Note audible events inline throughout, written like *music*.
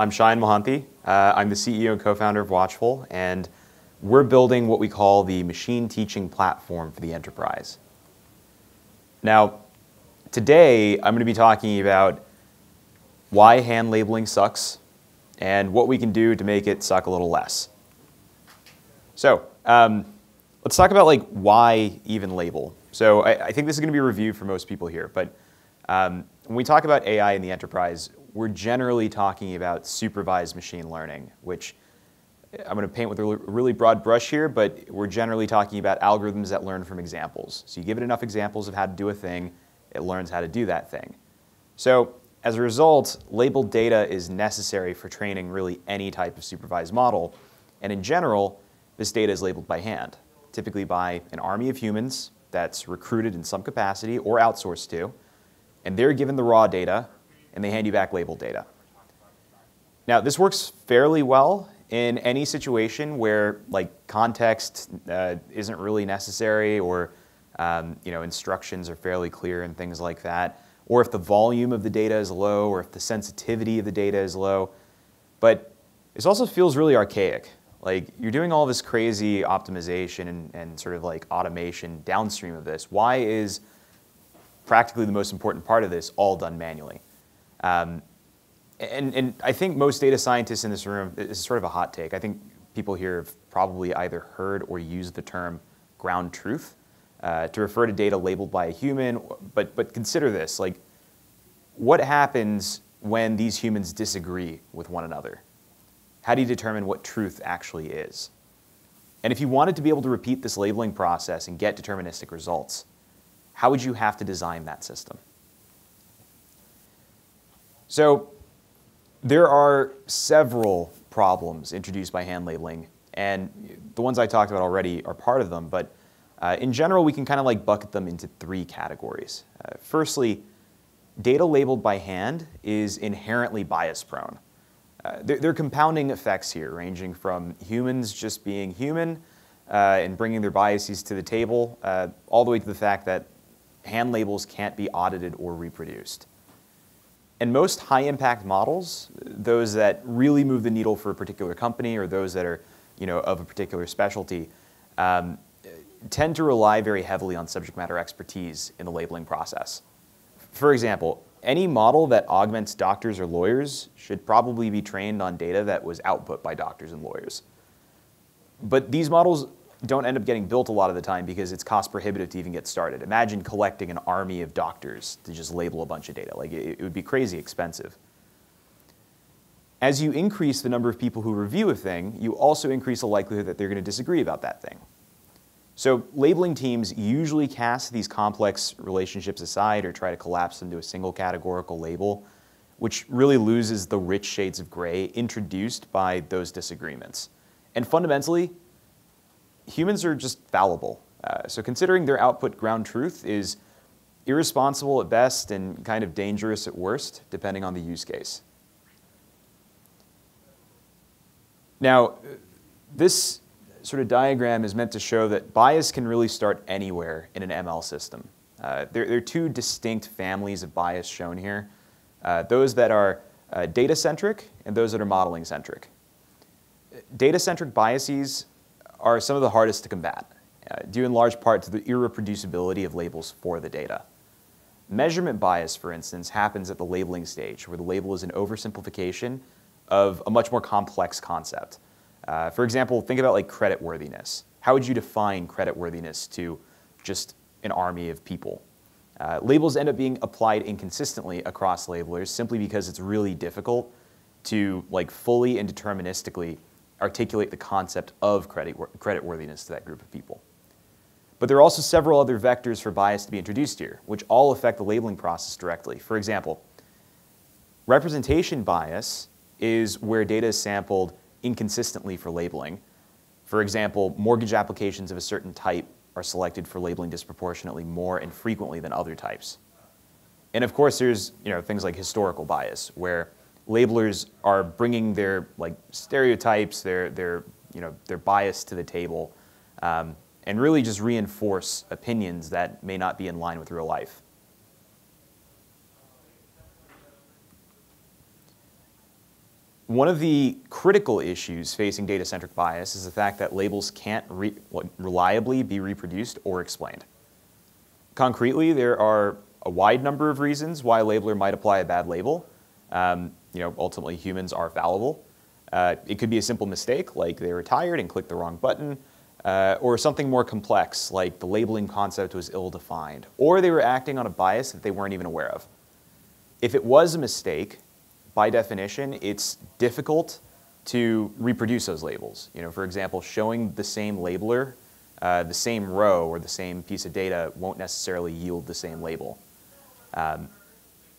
I'm Shayan Mohanty. Uh, I'm the CEO and co-founder of Watchful, and we're building what we call the machine teaching platform for the enterprise. Now, today I'm going to be talking about why hand labeling sucks and what we can do to make it suck a little less. So, um, let's talk about like why even label. So I, I think this is going to be a review for most people here, but um, when we talk about AI in the enterprise, we're generally talking about supervised machine learning, which I'm going to paint with a really broad brush here, but we're generally talking about algorithms that learn from examples. So you give it enough examples of how to do a thing, it learns how to do that thing. So as a result, labeled data is necessary for training really any type of supervised model. And in general, this data is labeled by hand, typically by an army of humans that's recruited in some capacity or outsourced to, and they're given the raw data, and they hand you back labeled data. Now, this works fairly well in any situation where like context uh, isn't really necessary or um, you know, instructions are fairly clear and things like that, or if the volume of the data is low or if the sensitivity of the data is low. But this also feels really archaic. Like you're doing all this crazy optimization and, and sort of like automation downstream of this. Why is practically the most important part of this all done manually. Um, and, and I think most data scientists in this room, this is sort of a hot take. I think people here have probably either heard or used the term ground truth uh, to refer to data labeled by a human. But, but consider this, like what happens when these humans disagree with one another? How do you determine what truth actually is? And if you wanted to be able to repeat this labeling process and get deterministic results, how would you have to design that system? So there are several problems introduced by hand labeling, and the ones I talked about already are part of them, but uh, in general, we can kind of like bucket them into three categories. Uh, firstly, data labeled by hand is inherently bias prone. Uh, there, there, are compounding effects here, ranging from humans just being human uh, and bringing their biases to the table, uh, all the way to the fact that hand labels can't be audited or reproduced. And most high impact models, those that really move the needle for a particular company or those that are you know, of a particular specialty, um, tend to rely very heavily on subject matter expertise in the labeling process. For example, any model that augments doctors or lawyers should probably be trained on data that was output by doctors and lawyers. But these models don't end up getting built a lot of the time because it's cost prohibitive to even get started. Imagine collecting an army of doctors to just label a bunch of data. Like it, it would be crazy expensive. As you increase the number of people who review a thing, you also increase the likelihood that they're going to disagree about that thing. So labeling teams usually cast these complex relationships aside or try to collapse them to a single categorical label, which really loses the rich shades of gray introduced by those disagreements. And fundamentally, humans are just fallible. Uh, so considering their output ground truth is irresponsible at best and kind of dangerous at worst, depending on the use case. Now, this sort of diagram is meant to show that bias can really start anywhere in an ML system. Uh, there, there, are two distinct families of bias shown here. Uh, those that are uh, data-centric and those that are modeling-centric. Data-centric biases are some of the hardest to combat, uh, due in large part to the irreproducibility of labels for the data. Measurement bias, for instance, happens at the labeling stage, where the label is an oversimplification of a much more complex concept. Uh, for example, think about like creditworthiness. How would you define creditworthiness to just an army of people? Uh, labels end up being applied inconsistently across labelers simply because it's really difficult to like fully and deterministically articulate the concept of credit, creditworthiness to that group of people. But there are also several other vectors for bias to be introduced here, which all affect the labeling process directly. For example, representation bias is where data is sampled inconsistently for labeling. For example, mortgage applications of a certain type are selected for labeling disproportionately more and frequently than other types. And of course, there's you know, things like historical bias, where labelers are bringing their like stereotypes, their their you know their bias to the table, um, and really just reinforce opinions that may not be in line with real life. one of the critical issues facing data-centric bias is the fact that labels can't re reliably be reproduced or explained. Concretely, there are a wide number of reasons why a labeler might apply a bad label. Um, you know, ultimately humans are fallible. Uh, it could be a simple mistake, like they were tired and clicked the wrong button, uh, or something more complex, like the labeling concept was ill-defined, or they were acting on a bias that they weren't even aware of. If it was a mistake, by definition, it's difficult to reproduce those labels. You know, for example, showing the same labeler, uh, the same row or the same piece of data won't necessarily yield the same label. Um,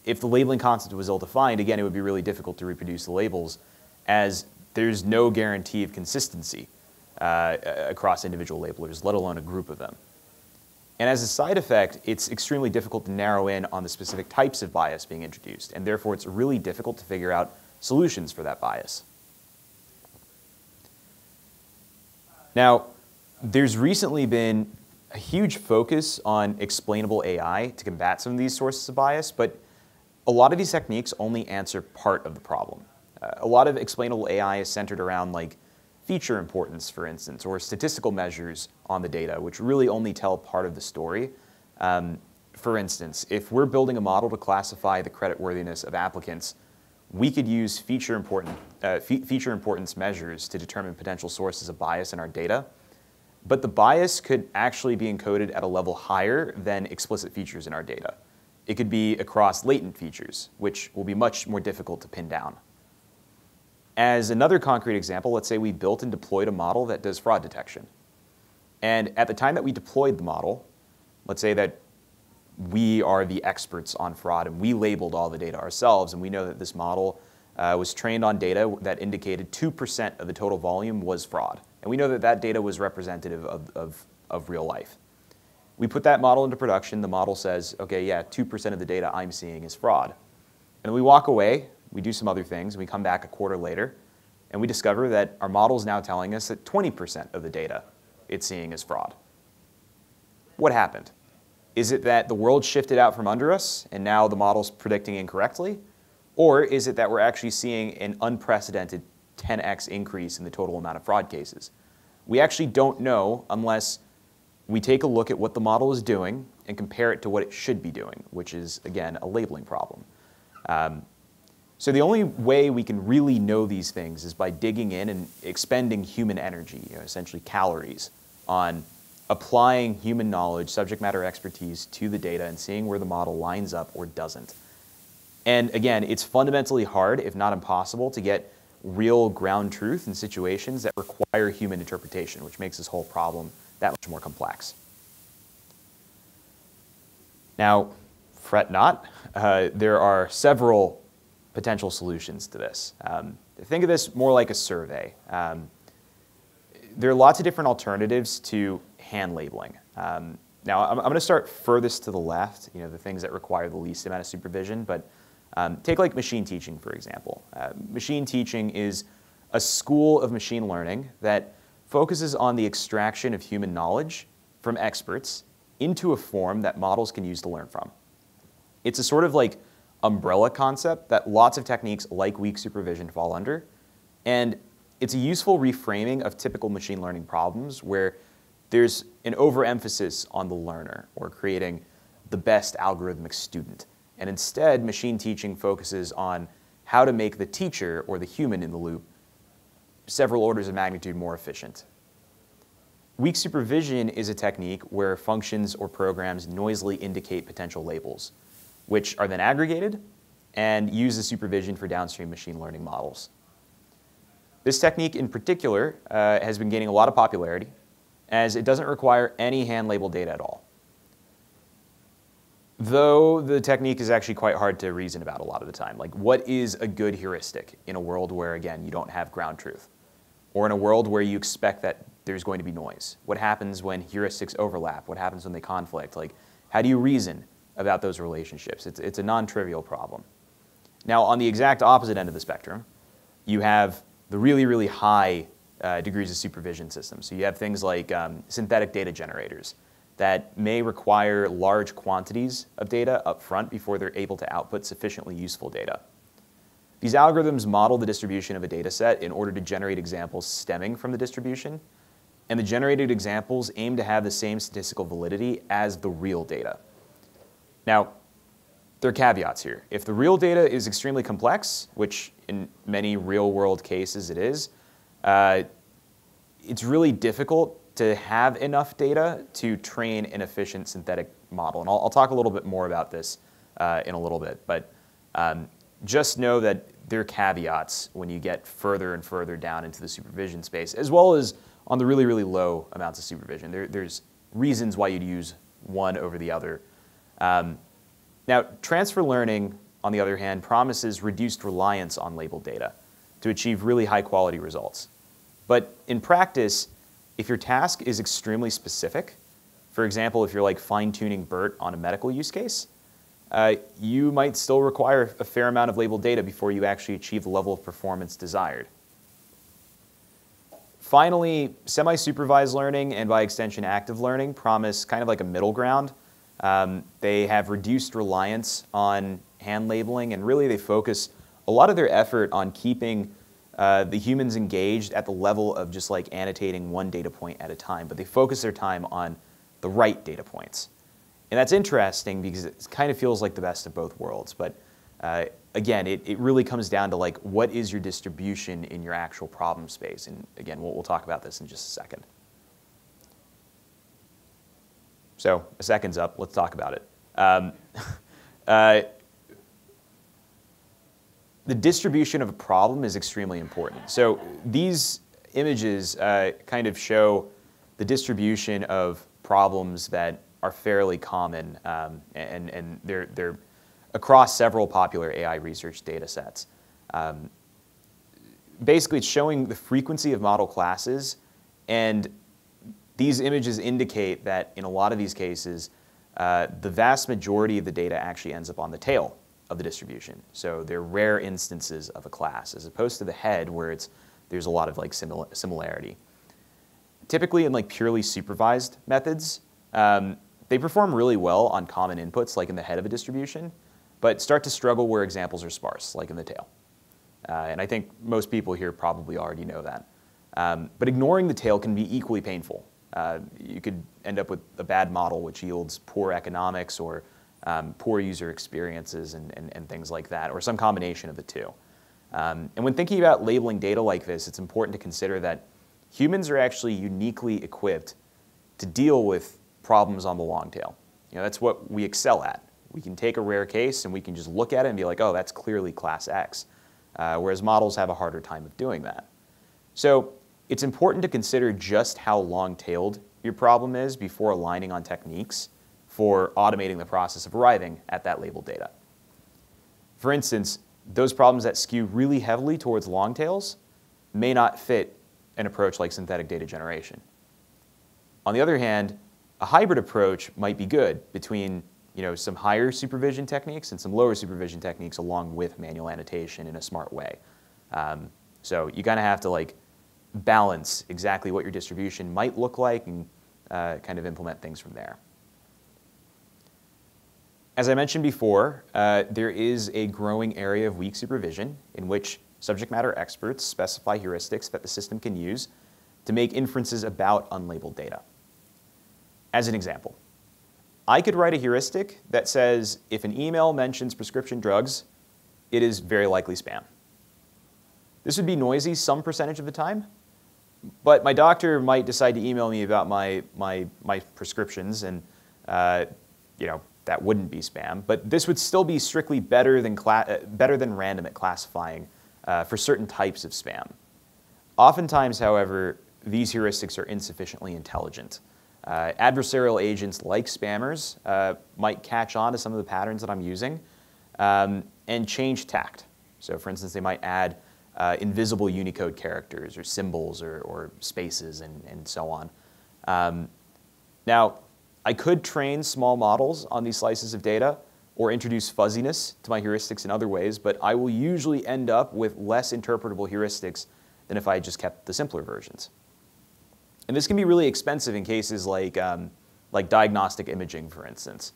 if the labeling concept was ill-defined, again, it would be really difficult to reproduce the labels as there's no guarantee of consistency uh, across individual labelers, let alone a group of them. And as a side effect, it's extremely difficult to narrow in on the specific types of bias being introduced, and therefore it's really difficult to figure out solutions for that bias. Now, there's recently been a huge focus on explainable AI to combat some of these sources of bias, but a lot of these techniques only answer part of the problem. Uh, a lot of explainable AI is centered around like feature importance, for instance, or statistical measures on the data, which really only tell part of the story. Um, for instance, if we're building a model to classify the creditworthiness of applicants, we could use feature, important, uh, fe feature importance measures to determine potential sources of bias in our data. But the bias could actually be encoded at a level higher than explicit features in our data. It could be across latent features, which will be much more difficult to pin down. As another concrete example, let's say we built and deployed a model that does fraud detection. And at the time that we deployed the model, let's say that we are the experts on fraud and we labeled all the data ourselves and we know that this model uh, was trained on data that indicated 2% of the total volume was fraud. And we know that that data was representative of, of, of real life. We put that model into production. The model says, okay, yeah, 2% of the data I'm seeing is fraud. And we walk away, we do some other things, and we come back a quarter later, and we discover that our model is now telling us that 20% of the data it's seeing is fraud. What happened? Is it that the world shifted out from under us and now the model's predicting incorrectly? Or is it that we're actually seeing an unprecedented 10x increase in the total amount of fraud cases? We actually don't know unless we take a look at what the model is doing and compare it to what it should be doing, which is, again, a labeling problem. Um, so the only way we can really know these things is by digging in and expending human energy, you know, essentially calories, on applying human knowledge, subject matter expertise to the data and seeing where the model lines up or doesn't. And again, it's fundamentally hard, if not impossible, to get real ground truth in situations that require human interpretation, which makes this whole problem that much more complex. Now, fret not, uh, there are several potential solutions to this. Um, think of this more like a survey. Um, there are lots of different alternatives to hand labeling. Um, now, I'm, I'm going to start furthest to the left, you know, the things that require the least amount of supervision, but um, take like machine teaching, for example. Uh, machine teaching is a school of machine learning that focuses on the extraction of human knowledge from experts into a form that models can use to learn from. It's a sort of like umbrella concept that lots of techniques like weak supervision fall under. And it's a useful reframing of typical machine learning problems where there's an overemphasis on the learner or creating the best algorithmic student. And instead, machine teaching focuses on how to make the teacher or the human in the loop several orders of magnitude more efficient. Weak supervision is a technique where functions or programs noisily indicate potential labels, which are then aggregated and use the supervision for downstream machine learning models. This technique in particular uh, has been gaining a lot of popularity as it doesn't require any hand labeled data at all. Though the technique is actually quite hard to reason about a lot of the time. Like, what is a good heuristic in a world where, again, you don't have ground truth? Or in a world where you expect that there's going to be noise? What happens when heuristics overlap? What happens when they conflict? Like, how do you reason about those relationships? It's, it's a non trivial problem. Now, on the exact opposite end of the spectrum, you have the really, really high uh, degrees of supervision systems. So you have things like um, synthetic data generators that may require large quantities of data up front before they're able to output sufficiently useful data. These algorithms model the distribution of a data set in order to generate examples stemming from the distribution, and the generated examples aim to have the same statistical validity as the real data. Now, there are caveats here. If the real data is extremely complex, which in many real world cases it is, uh, it's really difficult to have enough data to train an efficient synthetic model. And I'll, I'll talk a little bit more about this uh, in a little bit. But um, just know that there are caveats when you get further and further down into the supervision space, as well as on the really, really low amounts of supervision. There, there's reasons why you'd use one over the other. Um, now, transfer learning, on the other hand, promises reduced reliance on labeled data to achieve really high quality results. But in practice, if your task is extremely specific, for example, if you're like fine tuning BERT on a medical use case, uh, you might still require a fair amount of labeled data before you actually achieve the level of performance desired. Finally, semi-supervised learning and by extension active learning promise kind of like a middle ground. Um, they have reduced reliance on hand labeling and really they focus a lot of their effort on keeping uh, the humans engaged at the level of just like annotating one data point at a time, but they focus their time on the right data points. And that's interesting because it kind of feels like the best of both worlds. But uh, again, it, it really comes down to like what is your distribution in your actual problem space. And again, we'll, we'll talk about this in just a second. So a second's up. Let's talk about it. Um, *laughs* uh, the distribution of a problem is extremely important. So these images uh, kind of show the distribution of problems that are fairly common, um, and, and they're, they're across several popular AI research data sets. Um, basically, it's showing the frequency of model classes, and these images indicate that in a lot of these cases, uh, the vast majority of the data actually ends up on the tail of the distribution. So they're rare instances of a class, as opposed to the head, where it's, there's a lot of like simil similarity. Typically in like purely supervised methods, um, they perform really well on common inputs, like in the head of a distribution, but start to struggle where examples are sparse, like in the tail. Uh, and I think most people here probably already know that. Um, but ignoring the tail can be equally painful. Uh, you could end up with a bad model which yields poor economics or um, poor user experiences and, and, and, things like that, or some combination of the two. Um, and when thinking about labeling data like this, it's important to consider that humans are actually uniquely equipped to deal with problems on the long tail. You know, that's what we excel at. We can take a rare case and we can just look at it and be like, oh, that's clearly class X, uh, whereas models have a harder time of doing that. So it's important to consider just how long-tailed your problem is before aligning on techniques for automating the process of arriving at that labeled data. For instance, those problems that skew really heavily towards long tails may not fit an approach like synthetic data generation. On the other hand, a hybrid approach might be good between you know, some higher supervision techniques and some lower supervision techniques along with manual annotation in a smart way. Um, so you kind of have to like balance exactly what your distribution might look like and uh, kind of implement things from there. As I mentioned before, uh, there is a growing area of weak supervision in which subject matter experts specify heuristics that the system can use to make inferences about unlabeled data. As an example, I could write a heuristic that says if an email mentions prescription drugs, it is very likely spam. This would be noisy some percentage of the time, but my doctor might decide to email me about my, my, my prescriptions and uh, you know, that wouldn't be spam. But this would still be strictly better than, uh, better than random at classifying uh, for certain types of spam. Oftentimes, however, these heuristics are insufficiently intelligent. Uh, adversarial agents like spammers uh, might catch on to some of the patterns that I'm using um, and change tact. So for instance, they might add uh, invisible Unicode characters or symbols or, or spaces and, and so on. Um, now, I could train small models on these slices of data or introduce fuzziness to my heuristics in other ways, but I will usually end up with less interpretable heuristics than if I just kept the simpler versions. And this can be really expensive in cases like, um, like diagnostic imaging, for instance,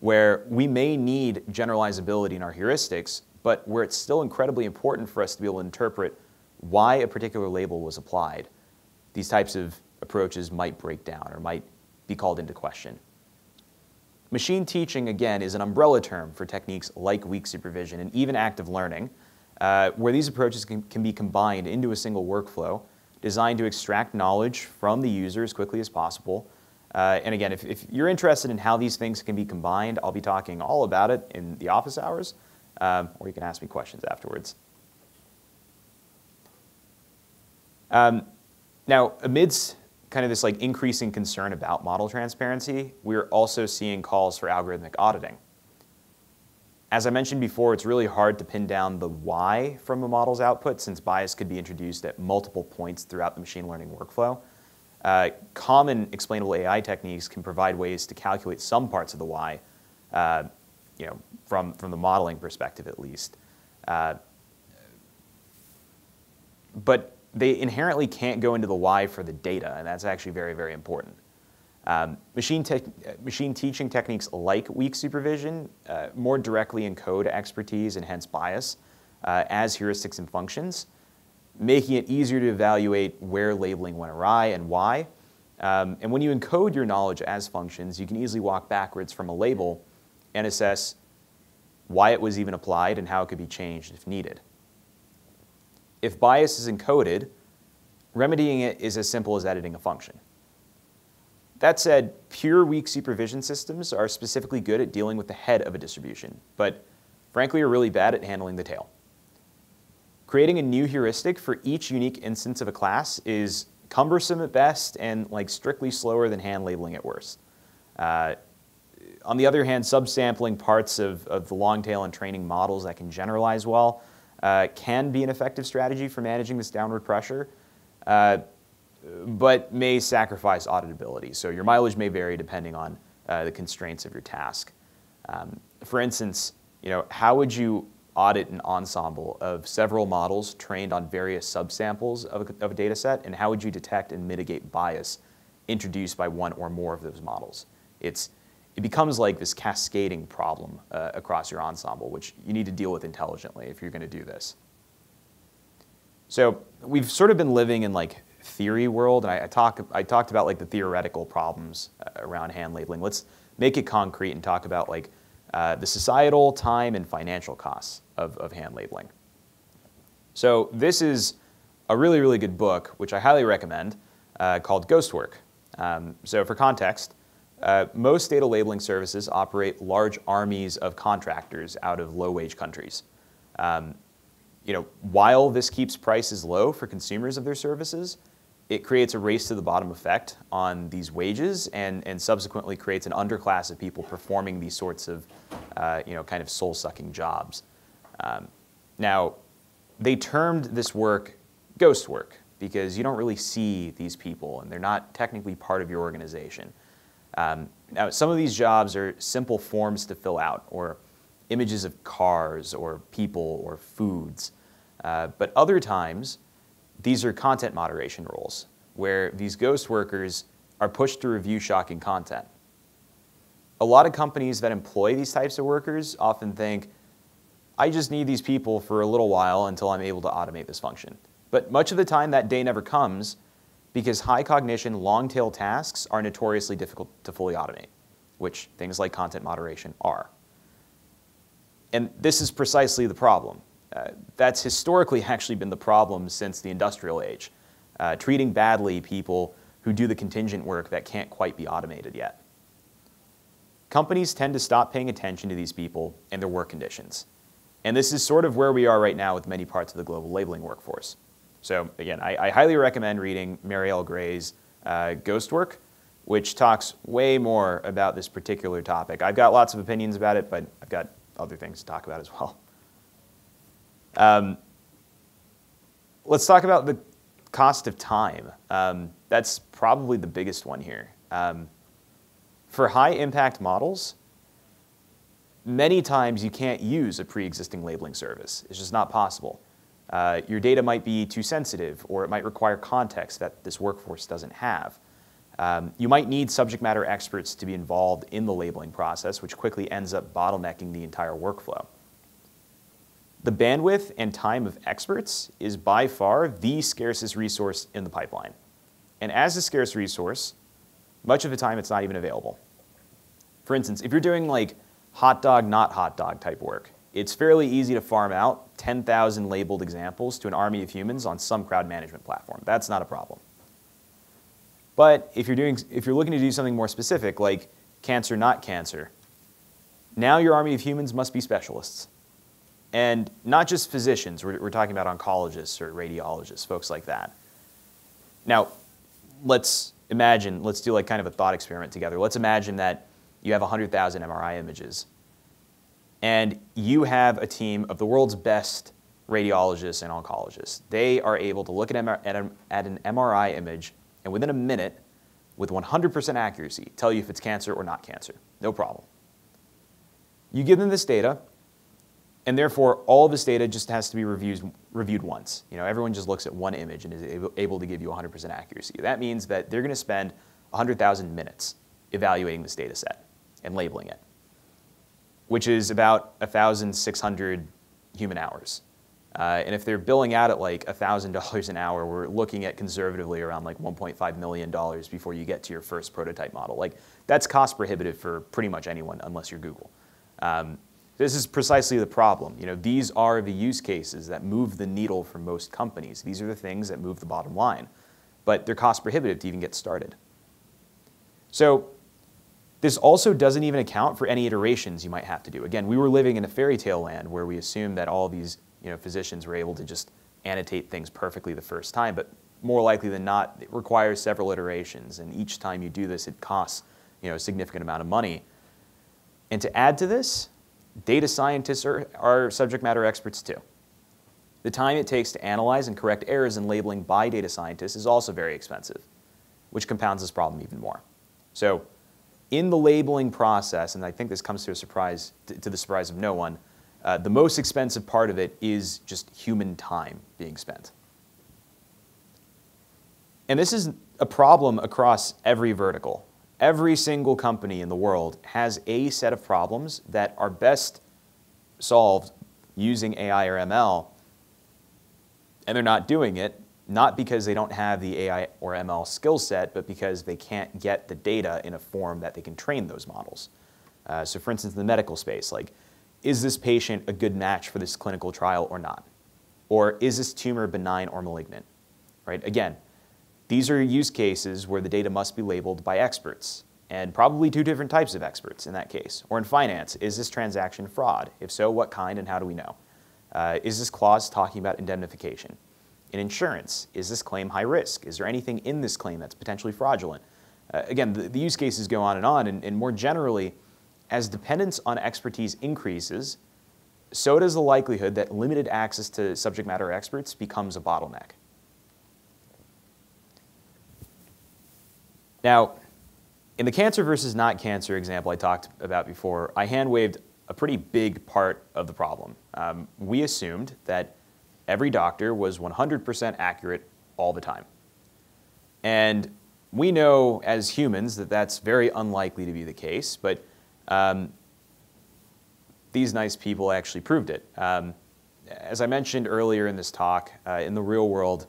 where we may need generalizability in our heuristics, but where it's still incredibly important for us to be able to interpret why a particular label was applied, these types of approaches might break down or might be called into question. Machine teaching, again, is an umbrella term for techniques like weak supervision and even active learning, uh, where these approaches can, can be combined into a single workflow designed to extract knowledge from the user as quickly as possible. Uh, and again, if, if, you're interested in how these things can be combined, I'll be talking all about it in the office hours, um, or you can ask me questions afterwards. Um, now, amidst kind of this like increasing concern about model transparency, we're also seeing calls for algorithmic auditing. As I mentioned before, it's really hard to pin down the why from a model's output since bias could be introduced at multiple points throughout the machine learning workflow. Uh, common explainable AI techniques can provide ways to calculate some parts of the why, uh, you know, from, from the modeling perspective at least. Uh, but they inherently can't go into the why for the data, and that's actually very, very important. Um, machine, machine teaching techniques like weak supervision uh, more directly encode expertise and hence bias uh, as heuristics and functions, making it easier to evaluate where labeling went awry and why. Um, and when you encode your knowledge as functions, you can easily walk backwards from a label and assess why it was even applied and how it could be changed if needed. If bias is encoded, remedying it is as simple as editing a function. That said, pure weak supervision systems are specifically good at dealing with the head of a distribution, but frankly are really bad at handling the tail. Creating a new heuristic for each unique instance of a class is cumbersome at best and like strictly slower than hand labeling at worst. Uh, on the other hand, subsampling parts of, of the long tail and training models that can generalize well uh, can be an effective strategy for managing this downward pressure. Uh, but may sacrifice auditability. So your mileage may vary depending on uh, the constraints of your task. Um, for instance, you know, how would you audit an ensemble of several models trained on various subsamples of a, of a data set, and how would you detect and mitigate bias introduced by one or more of those models? It's, it becomes like this cascading problem uh, across your ensemble, which you need to deal with intelligently if you're going to do this. So we've sort of been living in like theory world, and I, I, talk, I talked about like the theoretical problems uh, around hand labeling. Let's make it concrete and talk about like uh, the societal, time, and financial costs of, of hand labeling. So this is a really, really good book, which I highly recommend, uh, called Ghostwork. Um, so for context, uh, most data labeling services operate large armies of contractors out of low-wage countries. Um, you know, while this keeps prices low for consumers of their services, it creates a race to the bottom effect on these wages and, and subsequently creates an underclass of people performing these sorts of, uh, you know, kind of soul-sucking jobs. Um, now, they termed this work ghost work because you don't really see these people and they're not technically part of your organization. Um, now, some of these jobs are simple forms to fill out or images of cars or people or foods. Uh, but other times, these are content moderation roles, where these ghost workers are pushed to review shocking content. A lot of companies that employ these types of workers often think, I just need these people for a little while until I'm able to automate this function. But much of the time, that day never comes because high cognition, long tail tasks are notoriously difficult to fully automate, which things like content moderation are. And this is precisely the problem. Uh, that's historically *laughs* actually been the problem since the industrial age, uh, treating badly people who do the contingent work that can't quite be automated yet. Companies tend to stop paying attention to these people and their work conditions. And this is sort of where we are right now with many parts of the global labeling workforce. So again, I, I highly recommend reading Mary L. Gray's uh, Ghost Work, which talks way more about this particular topic. I've got lots of opinions about it, but I've got other things to talk about as well. Um, let's talk about the cost of time. Um, that's probably the biggest one here. Um, for high impact models, many times you can't use a pre-existing labeling service. It's just not possible. Uh, your data might be too sensitive or it might require context that this workforce doesn't have. Um, you might need subject matter experts to be involved in the labeling process, which quickly ends up bottlenecking the entire workflow. the bandwidth and time of experts is by far the scarcest resource in the pipeline. And as a scarce resource, much of the time it's not even available. For instance, if you're doing like hot dog, not hot dog type work, it's fairly easy to farm out 10,000 labeled examples to an army of humans on some crowd management platform. That's not a problem. But if you're, doing, if you're looking to do something more specific, like cancer, not cancer, now your army of humans must be specialists. And not just physicians, we're, we're talking about oncologists or radiologists, folks like that. Now, let's imagine, let's do like kind of a thought experiment together. Let's imagine that you have 100,000 MRI images. And you have a team of the world's best radiologists and oncologists. They are able to look at, at, at an MRI image and within a minute, with 100% accuracy, tell you if it's cancer or not cancer. No problem. You give them this data, and therefore all of this data just has to be reviewed, reviewed once. You know, everyone just looks at one image and is able, able to give you 100% accuracy. That means that they're going to spend 100,000 minutes evaluating this data set and labeling it, which is about 1,600 human hours. Uh, and if they're billing out at like $1,000 an hour, we're looking at conservatively around like $1.5 million before you get to your first prototype model. Like that's cost prohibitive for pretty much anyone unless you're Google. Um, this is precisely the problem. You know, these are the use cases that move the needle for most companies. These are the things that move the bottom line. But they're cost prohibitive to even get started. So this also doesn't even account for any iterations you might have to do. Again, we were living in a fairy tale land where we assumed that all these you know, physicians were able to just annotate things perfectly the first time, but more likely than not, it requires several iterations, and each time you do this, it costs you know, a significant amount of money. And to add to this, data scientists are, are subject matter experts too. The time it takes to analyze and correct errors in labeling by data scientists is also very expensive, which compounds this problem even more. So in the labeling process, and I think this comes to a surprise, to, the surprise of no one, uh, the most expensive part of it is just human time being spent. And this is a problem across every vertical. Every single company in the world has a set of problems that are best solved using AI or ML, and they're not doing it, not because they don't have the AI or ML skill set, but because they can't get the data in a form that they can train those models. Uh, so for instance, in the medical space, like is this patient a good match for this clinical trial or not? Or is this tumor benign or malignant? Right? Again, these are use cases where the data must be labeled by experts, and probably two different types of experts in that case. Or in finance, is this transaction fraud? If so, what kind and how do we know? Uh, is this clause talking about indemnification? In insurance, is this claim high risk? Is there anything in this claim that's potentially fraudulent? Uh, again, the, the, use cases go on and on, and, and more generally, as dependence on expertise increases, so does the likelihood that limited access to subject matter experts becomes a bottleneck. Now, in the cancer versus not cancer example I talked about before, I hand waved a pretty big part of the problem. Um, we assumed that every doctor was 100% accurate all the time. And we know as humans that that's very unlikely to be the case, but um, these nice people actually proved it. Um, as I mentioned earlier in this talk, uh, in the real world,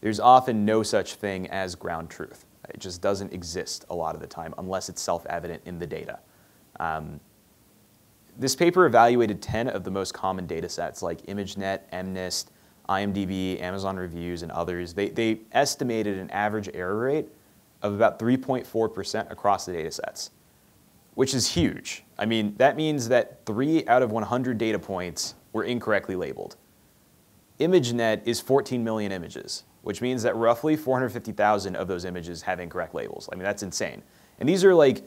there's often no such thing as ground truth. It just doesn't exist a lot of the time unless it's self-evident in the data. Um, this paper evaluated 10 of the most common data sets like ImageNet, MNIST, IMDb, Amazon Reviews, and others. They, they estimated an average error rate of about 3.4% across the data sets which is huge. I mean, that means that three out of 100 data points were incorrectly labeled. ImageNet is 14 million images, which means that roughly 450,000 of those images have incorrect labels. I mean, that's insane. And these are like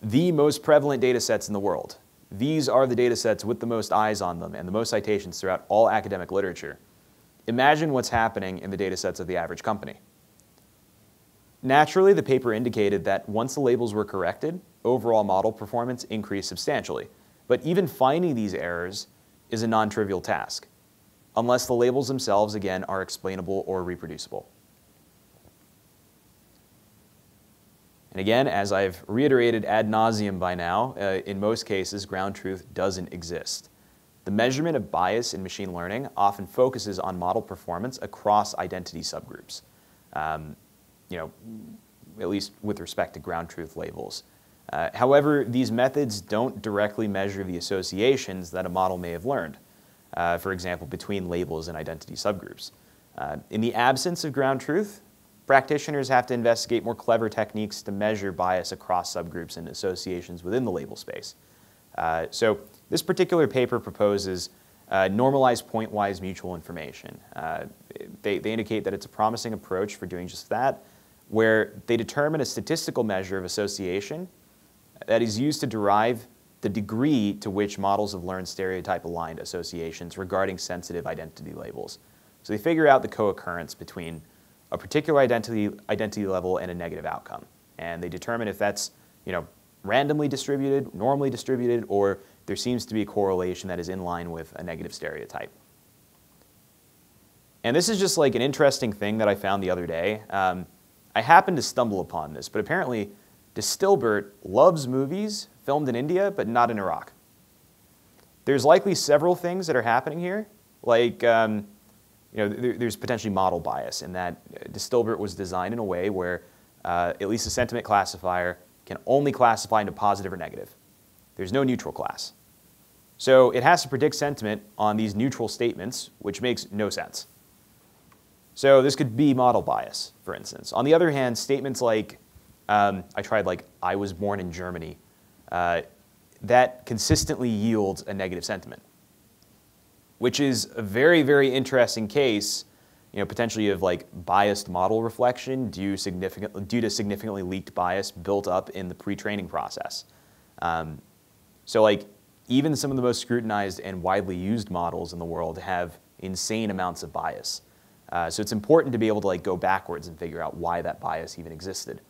the most prevalent data sets in the world. These are the data sets with the most eyes on them and the most citations throughout all academic literature. Imagine what's happening in the data sets of the average company. Naturally, the paper indicated that once the labels were corrected, overall model performance increased substantially. But even finding these errors is a non-trivial task, unless the labels themselves, again, are explainable or reproducible. And again, as I've reiterated ad nauseum by now, uh, in most cases, ground truth doesn't exist. the measurement of bias in machine learning often focuses on model performance across identity subgroups, um, you know, at least with respect to ground truth labels. Uh, however, these methods don't directly measure the associations that a model may have learned, uh, for example, between labels and identity subgroups. Uh, in the absence of ground truth, practitioners have to investigate more clever techniques to measure bias across subgroups and associations within the label space. Uh, so this particular paper proposes uh, normalized pointwise mutual information. Uh, they, they indicate that it's a promising approach for doing just that, where they determine a statistical measure of association that is used to derive the degree to which models have learned stereotype-aligned associations regarding sensitive identity labels. So they figure out the co-occurrence between a particular identity, identity level and a negative outcome. And they determine if that's you know, randomly distributed, normally distributed, or there seems to be a correlation that is in line with a negative stereotype. And this is just like an interesting thing that I found the other day. Um, I happened to stumble upon this, but apparently DistilBERT loves movies filmed in India, but not in Iraq. There's likely several things that are happening here, like um, you know, there, there's potentially model bias in that DistilBERT was designed in a way where uh, at least a sentiment classifier can only classify into positive or negative. There's no neutral class. So it has to predict sentiment on these neutral statements, which makes no sense. So this could be model bias, for instance. On the other hand, statements like um, I tried like, I was born in Germany. Uh, that consistently yields a negative sentiment, which is a very, very interesting case, you know, potentially of like biased model reflection due, significant, due to significantly leaked bias built up in the pre-training process. Um, so like, even some of the most scrutinized and widely used models in the world have insane amounts of bias. Uh, so it's important to be able to like go backwards and figure out why that bias even existed.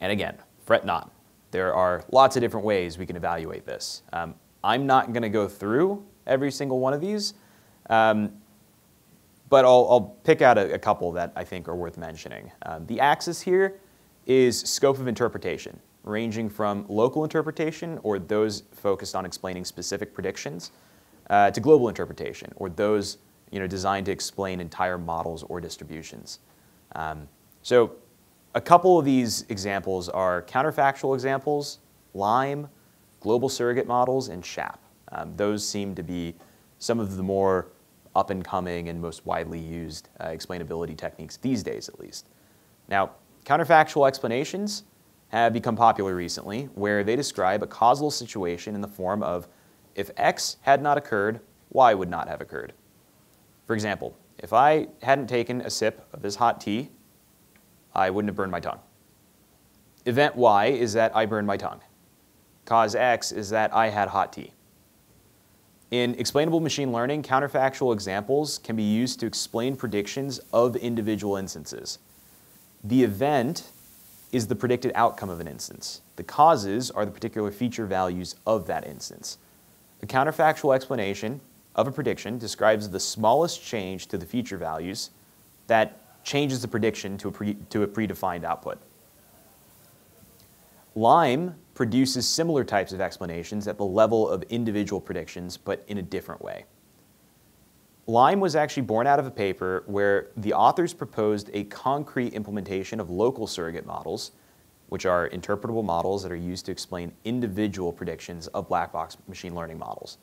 And again, fret not. There are lots of different ways we can evaluate this. Um, I'm not going to go through every single one of these, um, but I'll, I'll, pick out a, a, couple that I think are worth mentioning. Um, the axis here is scope of interpretation, ranging from local interpretation, or those focused on explaining specific predictions, uh, to global interpretation, or those you know, designed to explain entire models or distributions. Um, so a couple of these examples are counterfactual examples, LIME, global surrogate models, and SHAP. Um, those seem to be some of the more up and coming and most widely used uh, explainability techniques these days, at least. Now, counterfactual explanations have become popular recently, where they describe a causal situation in the form of if X had not occurred, Y would not have occurred. For example, if I hadn't taken a sip of this hot tea, I wouldn't have burned my tongue. Event Y is that I burned my tongue. Cause X is that I had hot tea. In explainable machine learning, counterfactual examples can be used to explain predictions of individual instances. The event is the predicted outcome of an instance. The causes are the particular feature values of that instance. A counterfactual explanation of a prediction describes the smallest change to the feature values that changes the prediction to a, pre, to a predefined output. LIME produces similar types of explanations at the level of individual predictions, but in a different way. LIME was actually born out of a paper where the authors proposed a concrete implementation of local surrogate models, which are interpretable models that are used to explain individual predictions of black box machine learning models.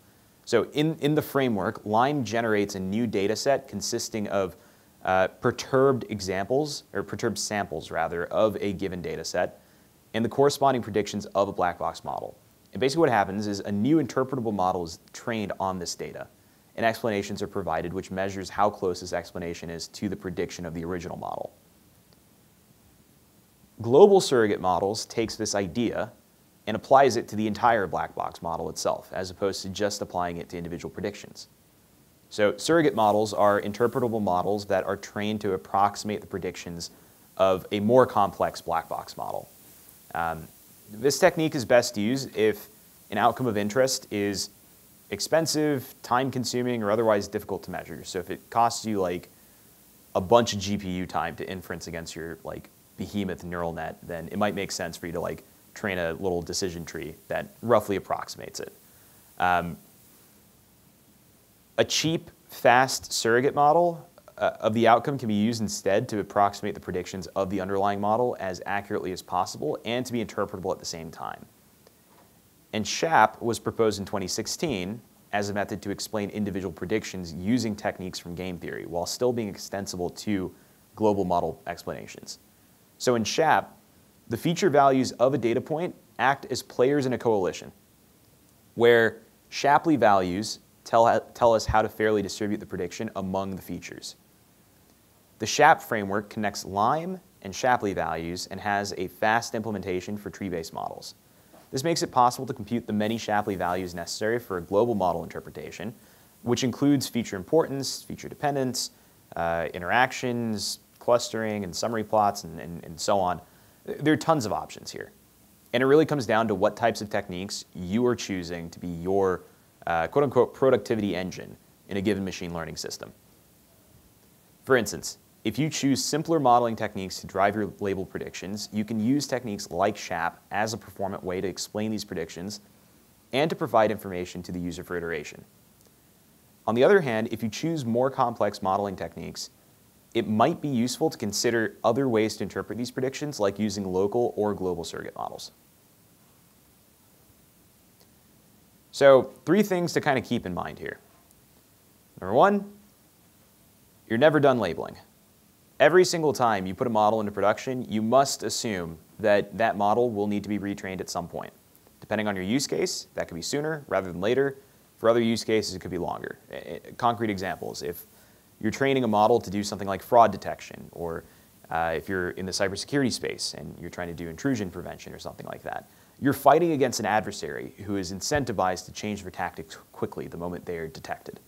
So in, in the framework, LIME generates a new data set consisting of uh, perturbed examples, or perturbed samples rather, of a given data set and the corresponding predictions of a black box model. And basically what happens is a new interpretable model is trained on this data and explanations are provided which measures how close this explanation is to the prediction of the original model. Global surrogate models takes this idea and applies it to the entire black box model itself, as opposed to just applying it to individual predictions. So surrogate models are interpretable models that are trained to approximate the predictions of a more complex black box model. Um, this technique is best used if an outcome of interest is expensive, time-consuming, or otherwise difficult to measure. So if it costs you like a bunch of GPU time to inference against your like behemoth neural net, then it might make sense for you to like train a little decision tree that roughly approximates it. Um, a cheap, fast surrogate model uh, of the outcome can be used instead to approximate the predictions of the underlying model as accurately as possible and to be interpretable at the same time. And SHAP was proposed in 2016 as a method to explain individual predictions using techniques from game theory while still being extensible to global model explanations. So in SHAP, the feature values of a data point act as players in a coalition, where Shapley values tell, tell us how to fairly distribute the prediction among the features. The SHAP framework connects LIME and Shapley values and has a fast implementation for tree-based models. This makes it possible to compute the many Shapley values necessary for a global model interpretation, which includes feature importance, feature dependence, uh, interactions, clustering, and summary plots, and, and, and so on. There are tons of options here. And it really comes down to what types of techniques you are choosing to be your uh, quote unquote productivity engine in a given machine learning system. For instance, if you choose simpler modeling techniques to drive your label predictions, you can use techniques like SHAP as a performant way to explain these predictions and to provide information to the user for iteration. On the other hand, if you choose more complex modeling techniques, it might be useful to consider other ways to interpret these predictions, like using local or global surrogate models. So three things to kind of keep in mind here. Number one, you're never done labeling every single time you put a model into production, you must assume that that model will need to be retrained at some point. Depending on your use case, that could be sooner rather than later. For other use cases, it could be longer. Concrete examples, if you're training a model to do something like fraud detection, or uh, if you're in the cybersecurity space and you're trying to do intrusion prevention or something like that, you're fighting against an adversary who is incentivized to change their tactics quickly the moment they are detected.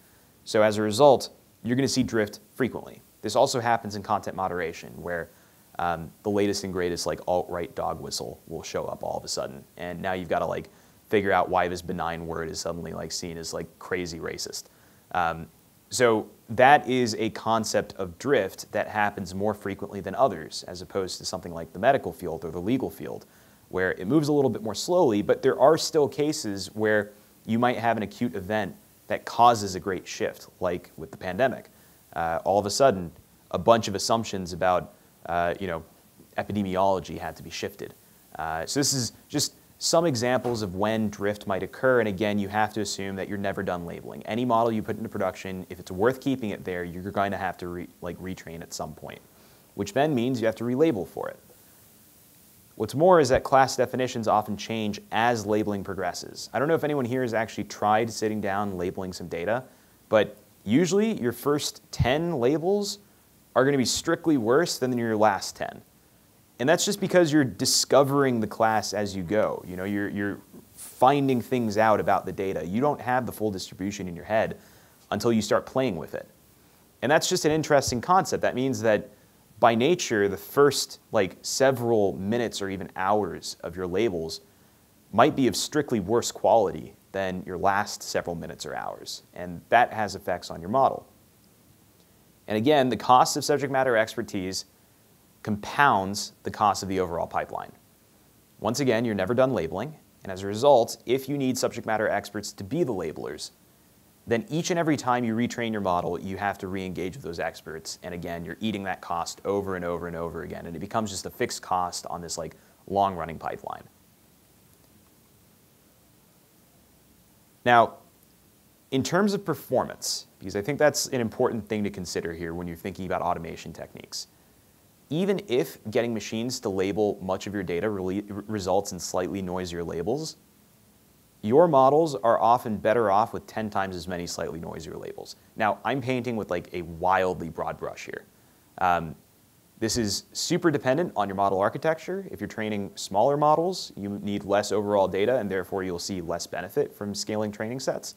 So as a result, you're going to see drift frequently. This also happens in content moderation, where um, the latest and greatest like alt-right dog whistle will show up all of a sudden, and now you've got to like figure out why this benign word is suddenly like seen as like crazy racist. Um, so that is a concept of drift that happens more frequently than others, as opposed to something like the medical field or the legal field, where it moves a little bit more slowly, but there are still cases where you might have an acute event that causes a great shift, like with the pandemic uh, all of a sudden, a bunch of assumptions about uh, you know, epidemiology had to be shifted. Uh, so this is just some examples of when drift might occur. And again, you have to assume that you're never done labeling. Any model you put into production, if it's worth keeping it there, you're going to have to re like retrain at some point, which then means you have to relabel for it. What's more is that class definitions often change as labeling progresses. I don't know if anyone here has actually tried sitting down labeling some data, but usually your first 10 labels are going to be strictly worse than your last 10. And that's just because you're discovering the class as you go. You know, you're, you're finding things out about the data. You don't have the full distribution in your head until you start playing with it. And that's just an interesting concept. That means that by nature, the first like several minutes or even hours of your labels might be of strictly worse quality than your last several minutes or hours. And that has effects on your model. And again, the cost of subject matter expertise compounds the cost of the overall pipeline. Once again, you're never done labeling. And as a result, if you need subject matter experts to be the labelers, then each and every time you retrain your model, you have to re-engage with those experts. And again, you're eating that cost over and over and over again. And it becomes just a fixed cost on this like long-running pipeline. Now, in terms of performance, because I think that's an important thing to consider here when you're thinking about automation techniques, even if getting machines to label much of your data really results in slightly noisier labels, your models are often better off with 10 times as many slightly noisier labels. Now, I'm painting with like a wildly broad brush here. Um, this is super dependent on your model architecture. If you're training smaller models, you need less overall data and therefore you'll see less benefit from scaling training sets.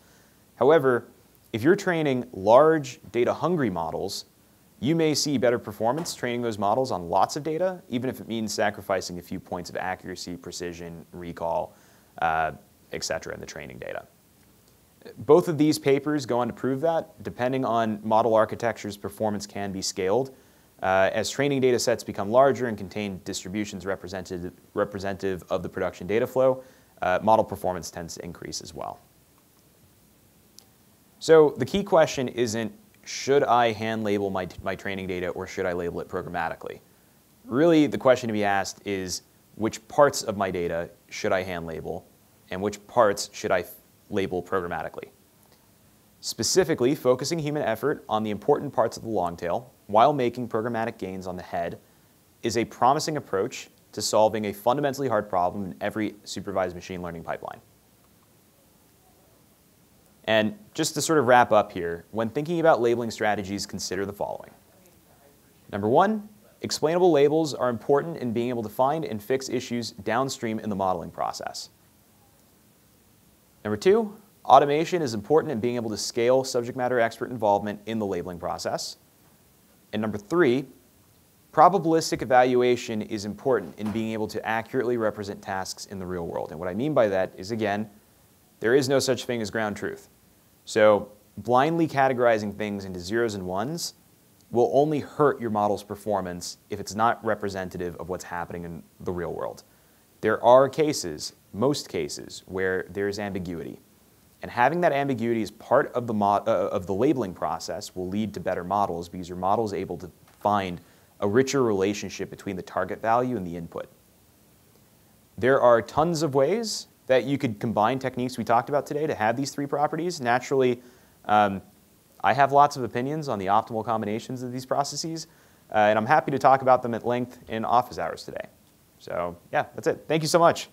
However, if you're training large data hungry models, you may see better performance training those models on lots of data, even if it means sacrificing a few points of accuracy, precision, recall, uh, et cetera in the training data. Both of these papers go on to prove that. Depending on model architectures, performance can be scaled. Uh, as training data sets become larger and contain distributions representative, of the production data flow, uh, model performance tends to increase as well. So the key question isn't should I hand label my, my training data or should I label it programmatically? Really, the question to be asked is which parts of my data should I hand label and which parts should I label programmatically? Specifically, focusing human effort on the important parts of the long tail while making programmatic gains on the head is a promising approach to solving a fundamentally hard problem in every supervised machine learning pipeline. And just to sort of wrap up here, when thinking about labeling strategies, consider the following. Number one, explainable labels are important in being able to find and fix issues downstream in the modeling process. Number two, automation is important in being able to scale subject matter expert involvement in the labeling process. And number three, probabilistic evaluation is important in being able to accurately represent tasks in the real world. And what I mean by that is, again, there is no such thing as ground truth. So blindly categorizing things into zeros and ones will only hurt your model's performance if it's not representative of what's happening in the real world. There are cases, most cases, where there's ambiguity. And having that ambiguity as part of the, uh, of the labeling process will lead to better models because your model is able to find a richer relationship between the target value and the input. There are tons of ways that you could combine techniques we talked about today to have these three properties. Naturally, um, I have lots of opinions on the optimal combinations of these processes, uh, and I'm happy to talk about them at length in office hours today. So yeah, that's it. Thank you so much.